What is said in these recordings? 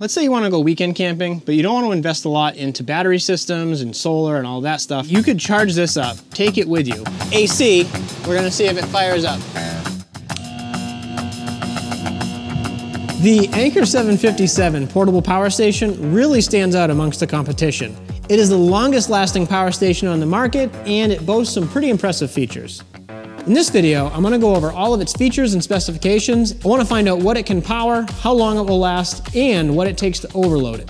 Let's say you want to go weekend camping, but you don't want to invest a lot into battery systems and solar and all that stuff. You could charge this up, take it with you. AC, we're gonna see if it fires up. The Anker 757 portable power station really stands out amongst the competition. It is the longest lasting power station on the market and it boasts some pretty impressive features. In this video, I'm gonna go over all of its features and specifications. I wanna find out what it can power, how long it will last, and what it takes to overload it.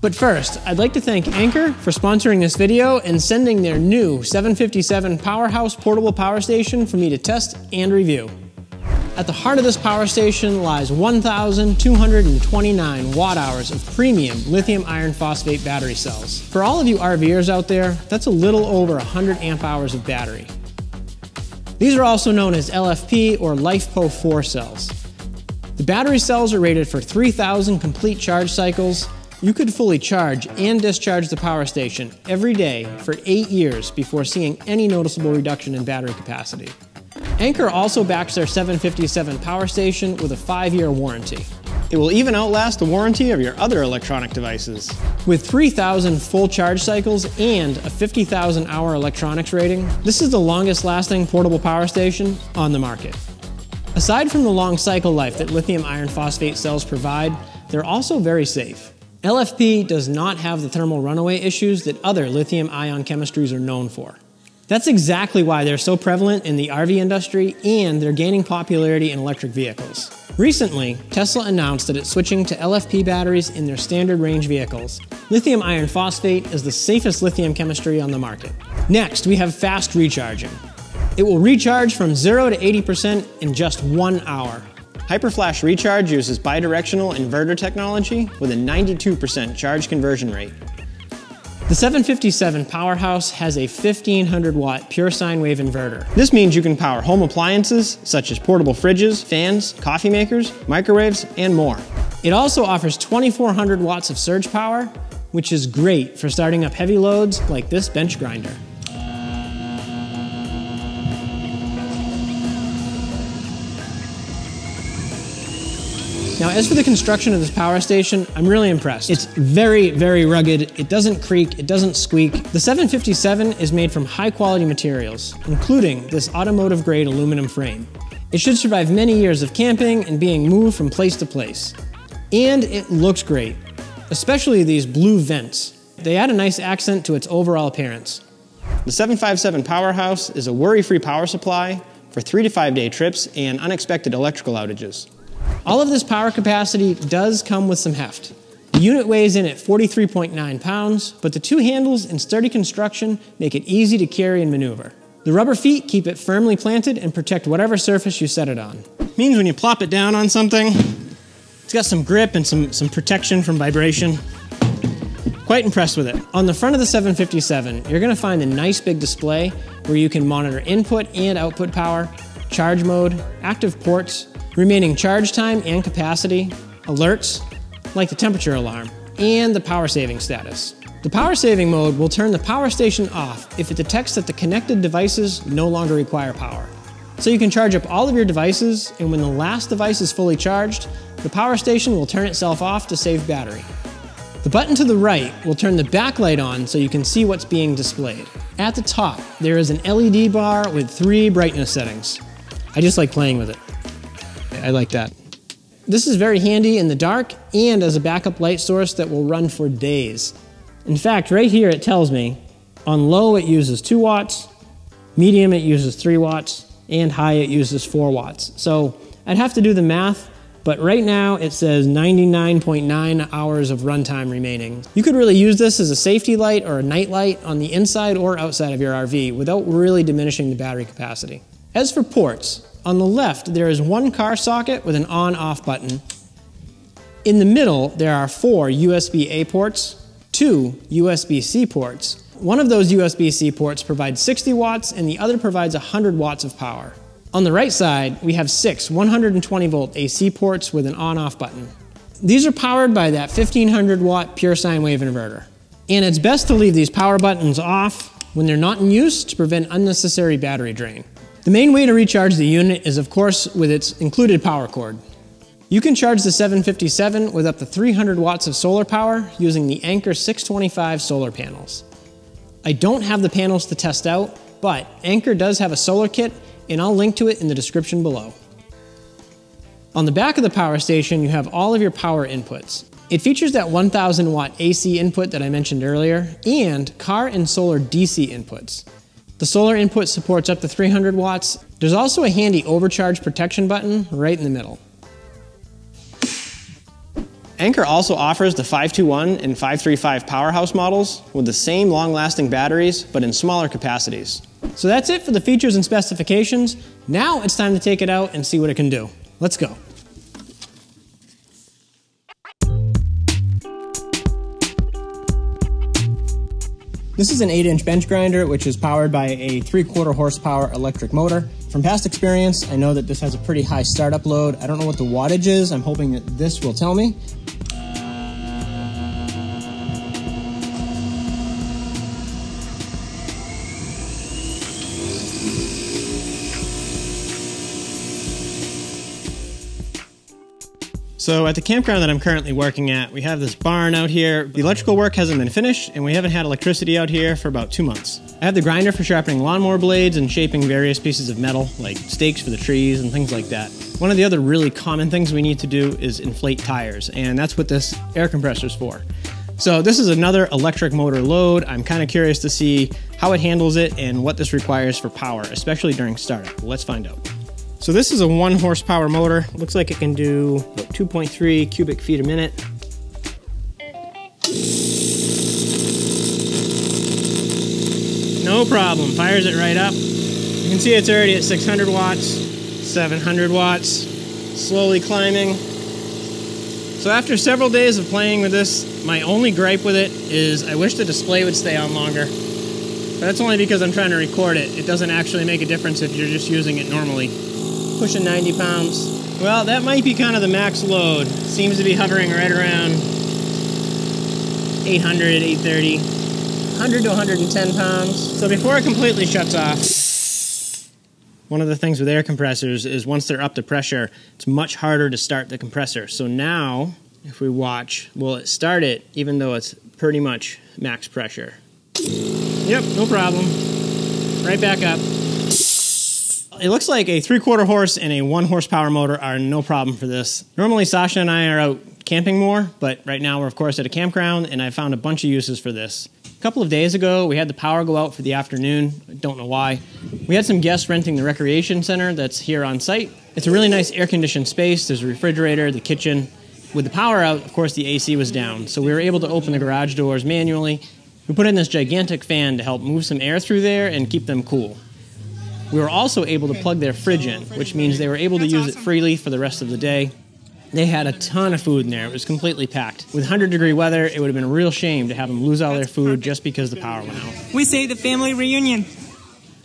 But first, I'd like to thank Anker for sponsoring this video and sending their new 757 Powerhouse portable power station for me to test and review. At the heart of this power station lies 1,229 watt hours of premium lithium iron phosphate battery cells. For all of you RVers out there, that's a little over 100 amp hours of battery. These are also known as LFP or LiFePO4 cells. The battery cells are rated for 3,000 complete charge cycles. You could fully charge and discharge the power station every day for eight years before seeing any noticeable reduction in battery capacity. Anker also backs their 757 power station with a five-year warranty. It will even outlast the warranty of your other electronic devices. With 3,000 full charge cycles and a 50,000 hour electronics rating, this is the longest lasting portable power station on the market. Aside from the long cycle life that lithium iron phosphate cells provide, they're also very safe. LFP does not have the thermal runaway issues that other lithium ion chemistries are known for. That's exactly why they're so prevalent in the RV industry and they're gaining popularity in electric vehicles. Recently, Tesla announced that it's switching to LFP batteries in their standard range vehicles. Lithium iron phosphate is the safest lithium chemistry on the market. Next, we have fast recharging. It will recharge from 0 to 80% in just one hour. Hyperflash Recharge uses bidirectional inverter technology with a 92% charge conversion rate. The 757 Powerhouse has a 1500 watt pure sine wave inverter. This means you can power home appliances such as portable fridges, fans, coffee makers, microwaves, and more. It also offers 2400 watts of surge power, which is great for starting up heavy loads like this bench grinder. Now, as for the construction of this power station, I'm really impressed. It's very, very rugged. It doesn't creak, it doesn't squeak. The 757 is made from high quality materials, including this automotive grade aluminum frame. It should survive many years of camping and being moved from place to place. And it looks great, especially these blue vents. They add a nice accent to its overall appearance. The 757 Powerhouse is a worry-free power supply for three to five day trips and unexpected electrical outages. All of this power capacity does come with some heft. The unit weighs in at 43.9 pounds, but the two handles and sturdy construction make it easy to carry and maneuver. The rubber feet keep it firmly planted and protect whatever surface you set it on. Means when you plop it down on something, it's got some grip and some, some protection from vibration. Quite impressed with it. On the front of the 757, you're gonna find a nice big display where you can monitor input and output power, charge mode, active ports, remaining charge time and capacity, alerts, like the temperature alarm, and the power saving status. The power saving mode will turn the power station off if it detects that the connected devices no longer require power. So you can charge up all of your devices, and when the last device is fully charged, the power station will turn itself off to save battery. The button to the right will turn the backlight on so you can see what's being displayed. At the top, there is an LED bar with three brightness settings. I just like playing with it. I like that. This is very handy in the dark and as a backup light source that will run for days. In fact, right here it tells me on low it uses 2 watts, medium it uses 3 watts, and high it uses 4 watts. So I'd have to do the math, but right now it says 99.9 hours of runtime remaining. You could really use this as a safety light or a night light on the inside or outside of your RV without really diminishing the battery capacity. As for ports, on the left, there is one car socket with an on-off button. In the middle, there are four USB-A ports, two USB-C ports. One of those USB-C ports provides 60 watts and the other provides 100 watts of power. On the right side, we have six 120 volt AC ports with an on-off button. These are powered by that 1500 watt pure sine wave inverter. And it's best to leave these power buttons off when they're not in use to prevent unnecessary battery drain. The main way to recharge the unit is of course with its included power cord. You can charge the 757 with up to 300 watts of solar power using the Anker 625 solar panels. I don't have the panels to test out, but Anker does have a solar kit and I'll link to it in the description below. On the back of the power station, you have all of your power inputs. It features that 1000 watt AC input that I mentioned earlier and car and solar DC inputs. The solar input supports up to 300 watts. There's also a handy overcharge protection button right in the middle. Anker also offers the 521 and 535 powerhouse models with the same long-lasting batteries, but in smaller capacities. So that's it for the features and specifications. Now it's time to take it out and see what it can do. Let's go. This is an 8-inch bench grinder, which is powered by a 3-quarter horsepower electric motor. From past experience, I know that this has a pretty high startup load. I don't know what the wattage is. I'm hoping that this will tell me. So at the campground that I'm currently working at, we have this barn out here. The electrical work hasn't been finished, and we haven't had electricity out here for about two months. I have the grinder for sharpening lawnmower blades and shaping various pieces of metal, like stakes for the trees and things like that. One of the other really common things we need to do is inflate tires, and that's what this air compressor is for. So this is another electric motor load. I'm kind of curious to see how it handles it and what this requires for power, especially during startup. Let's find out. So this is a one horsepower motor. Looks like it can do 2.3 cubic feet a minute. No problem, fires it right up. You can see it's already at 600 watts, 700 watts, slowly climbing. So after several days of playing with this, my only gripe with it is I wish the display would stay on longer. But that's only because I'm trying to record it. It doesn't actually make a difference if you're just using it normally pushing 90 pounds. Well, that might be kind of the max load. Seems to be hovering right around 800, 830, 100 to 110 pounds. So before it completely shuts off, one of the things with air compressors is once they're up to pressure, it's much harder to start the compressor. So now, if we watch, will it start it even though it's pretty much max pressure? Yep, no problem. Right back up it looks like a three quarter horse and a one horsepower motor are no problem for this. Normally Sasha and I are out camping more, but right now we're of course at a campground and I found a bunch of uses for this. A couple of days ago, we had the power go out for the afternoon. I don't know why. We had some guests renting the recreation center that's here on site. It's a really nice air conditioned space. There's a refrigerator, the kitchen. With the power out, of course, the AC was down, so we were able to open the garage doors manually. We put in this gigantic fan to help move some air through there and keep them cool. We were also able to plug their fridge in, which means they were able to use it freely for the rest of the day. They had a ton of food in there. It was completely packed. With 100 degree weather, it would have been a real shame to have them lose all their food just because the power went out. We say the family reunion.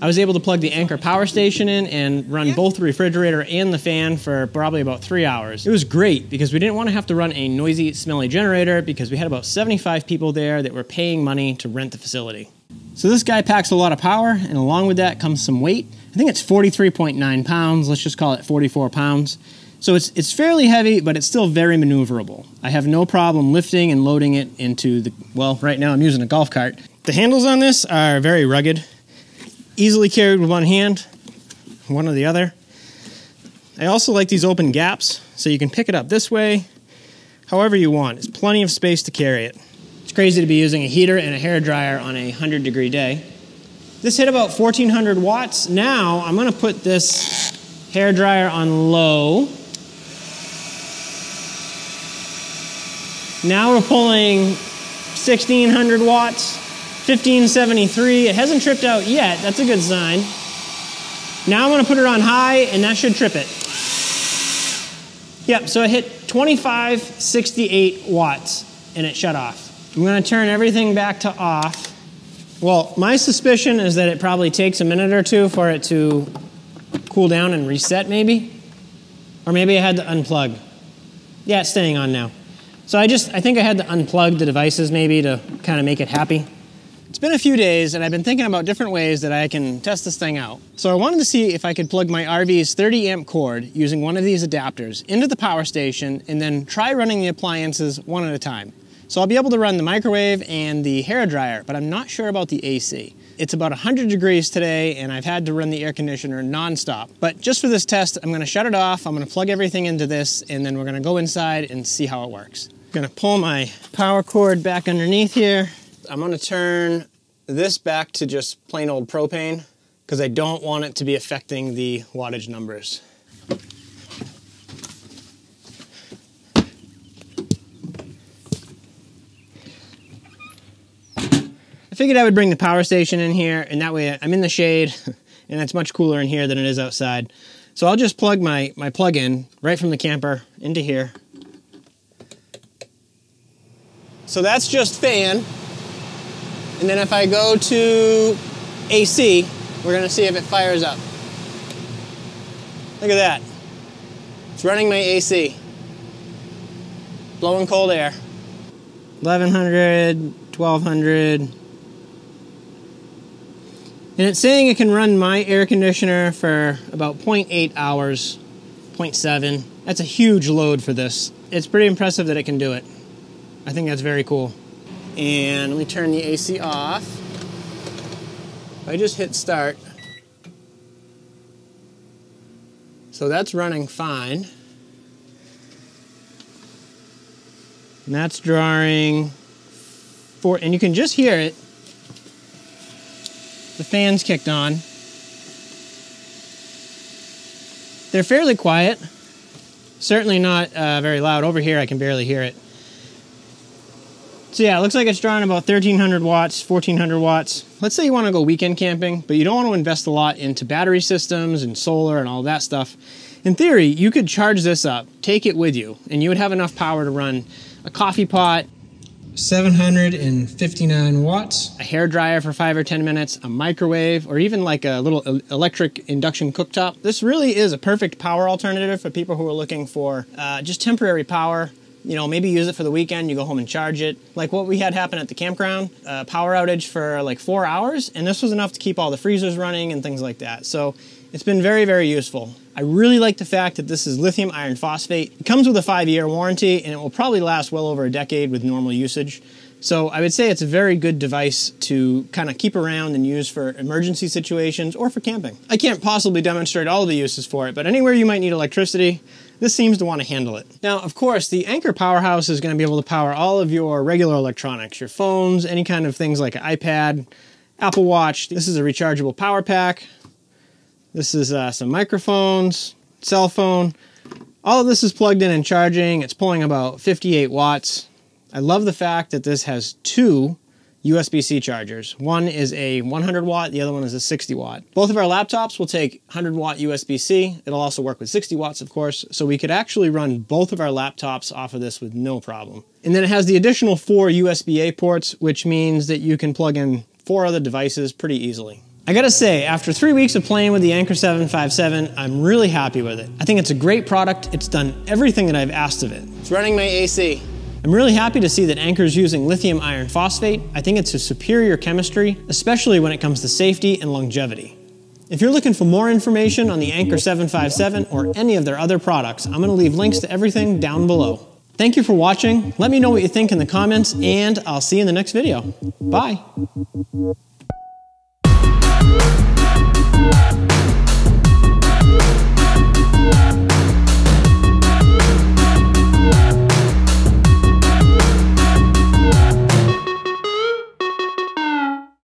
I was able to plug the Anker power station in and run both the refrigerator and the fan for probably about three hours. It was great because we didn't want to have to run a noisy, smelly generator because we had about 75 people there that were paying money to rent the facility. So this guy packs a lot of power, and along with that comes some weight. I think it's 43.9 pounds. Let's just call it 44 pounds. So it's, it's fairly heavy, but it's still very maneuverable. I have no problem lifting and loading it into the, well, right now I'm using a golf cart. The handles on this are very rugged, easily carried with one hand, one or the other. I also like these open gaps, so you can pick it up this way, however you want. It's plenty of space to carry it crazy to be using a heater and a hair dryer on a 100 degree day. This hit about 1400 watts. Now I'm going to put this hair dryer on low. Now we're pulling 1600 watts, 1573. It hasn't tripped out yet. That's a good sign. Now I'm going to put it on high and that should trip it. Yep, so it hit 2568 watts and it shut off. I'm going to turn everything back to off. Well, my suspicion is that it probably takes a minute or two for it to cool down and reset maybe. Or maybe I had to unplug. Yeah, it's staying on now. So I just, I think I had to unplug the devices maybe to kind of make it happy. It's been a few days and I've been thinking about different ways that I can test this thing out. So I wanted to see if I could plug my RV's 30 amp cord using one of these adapters into the power station and then try running the appliances one at a time. So I'll be able to run the microwave and the hair dryer, but I'm not sure about the AC. It's about 100 degrees today and I've had to run the air conditioner nonstop. But just for this test, I'm gonna shut it off, I'm gonna plug everything into this, and then we're gonna go inside and see how it works. I'm gonna pull my power cord back underneath here, I'm gonna turn this back to just plain old propane because I don't want it to be affecting the wattage numbers. I figured I would bring the power station in here and that way I'm in the shade and it's much cooler in here than it is outside. So I'll just plug my, my plug in right from the camper into here. So that's just fan. And then if I go to AC, we're gonna see if it fires up. Look at that. It's running my AC. Blowing cold air. 1100, 1200. And it's saying it can run my air conditioner for about 0.8 hours, 0.7. That's a huge load for this. It's pretty impressive that it can do it. I think that's very cool. And let me turn the AC off. I just hit start. So that's running fine. And that's drawing four, and you can just hear it. The fan's kicked on. They're fairly quiet. Certainly not uh, very loud. Over here, I can barely hear it. So yeah, it looks like it's drawing about 1300 watts, 1400 watts. Let's say you want to go weekend camping, but you don't want to invest a lot into battery systems and solar and all that stuff. In theory, you could charge this up, take it with you, and you would have enough power to run a coffee pot, 759 watts, a hair dryer for five or 10 minutes, a microwave, or even like a little electric induction cooktop. This really is a perfect power alternative for people who are looking for uh, just temporary power you know, maybe use it for the weekend, you go home and charge it. Like what we had happen at the campground, uh, power outage for like four hours, and this was enough to keep all the freezers running and things like that. So it's been very, very useful. I really like the fact that this is lithium iron phosphate. It comes with a five year warranty and it will probably last well over a decade with normal usage. So I would say it's a very good device to kind of keep around and use for emergency situations or for camping. I can't possibly demonstrate all the uses for it, but anywhere you might need electricity, this seems to want to handle it. Now, of course, the Anker Powerhouse is going to be able to power all of your regular electronics, your phones, any kind of things like an iPad, Apple Watch. This is a rechargeable power pack. This is uh, some microphones, cell phone. All of this is plugged in and charging. It's pulling about 58 watts. I love the fact that this has two USB-C chargers. One is a 100 watt, the other one is a 60 watt. Both of our laptops will take 100 watt USB-C. It'll also work with 60 watts, of course, so we could actually run both of our laptops off of this with no problem. And then it has the additional four USB-A ports, which means that you can plug in four other devices pretty easily. I gotta say, after three weeks of playing with the Anker 757, I'm really happy with it. I think it's a great product. It's done everything that I've asked of it. It's running my AC. I'm really happy to see that Anker's using lithium iron phosphate. I think it's a superior chemistry, especially when it comes to safety and longevity. If you're looking for more information on the Anker 757 or any of their other products, I'm going to leave links to everything down below. Thank you for watching. Let me know what you think in the comments, and I'll see you in the next video. Bye.